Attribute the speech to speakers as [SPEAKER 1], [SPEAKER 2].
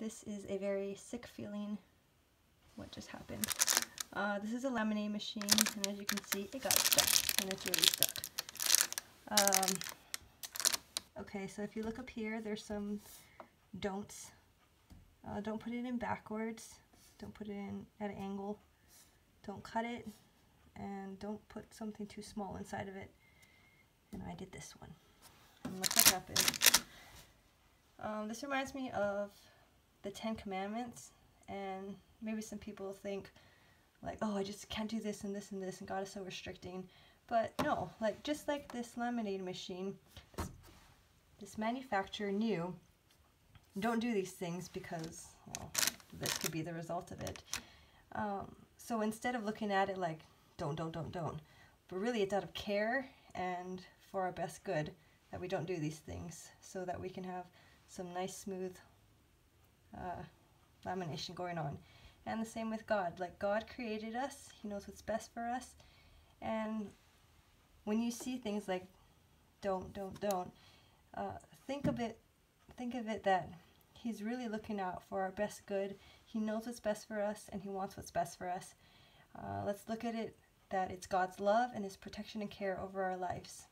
[SPEAKER 1] This is a very sick feeling. What just happened? Uh, this is a laminating machine, and as you can see, it got stuck, and it's really stuck. Um, okay, so if you look up here, there's some don'ts. Uh, don't put it in backwards. Don't put it in at an angle. Don't cut it, and don't put something too small inside of it. And I did this one. And look what happened. Um, this reminds me of the Ten Commandments, and maybe some people think, like, oh, I just can't do this and this and this, and God is so restricting. But no, like, just like this laminating machine, this, this manufacturer knew, don't do these things because, well, this could be the result of it. Um, so instead of looking at it like, don't, don't, don't, don't, but really it's out of care and for our best good that we don't do these things so that we can have some nice smooth uh, lamination going on. And the same with God. Like God created us, He knows what's best for us. And when you see things like don't, don't, don't, uh, think of it, think of it that He's really looking out for our best good. He knows what's best for us and He wants what's best for us. Uh, let's look at it that it's God's love and His protection and care over our lives.